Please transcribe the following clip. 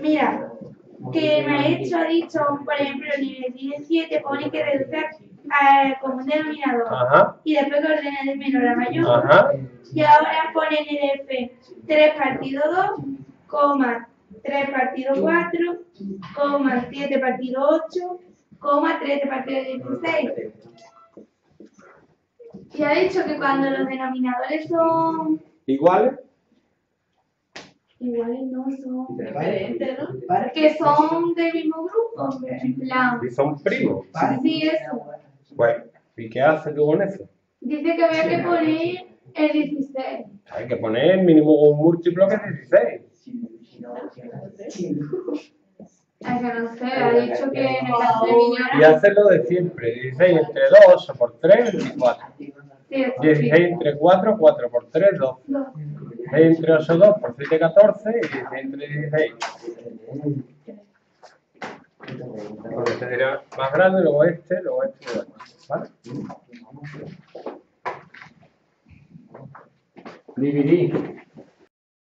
Mira, que me ha hecho, ha dicho, por ejemplo, en el nivel 7 pone que reducir eh, como un denominador Ajá, y después que ordena de menor a mayor. ajá. Y ahora pone en el F 3 partido 2, coma 3 partido 4, coma 7 partido 8, coma 13 partido 16. Y ha dicho que cuando los denominadores son ¿Iguales? Iguales, no son. Diferente, ¿no? Que son del mismo grupo, en plan. ¿Y son primos? Sí, eso. Pues, ¿y qué haces tú con eso? Dice que había que poner el 16. Hay que poner el mínimo un múltiplo que es 16. Ay, que no sé, ha dicho que en el caso de Y hacerlo de siempre. 16 entre 2, 8 por 3, 24. Sí, eso sí. 16 entre 4, 4 por 3, 2. No. 16 entre 8, 2 por 7, 14. Y 16 entre 16. Porque este sería más grande, luego este, luego este, luego este. ¿Vale? Dividir.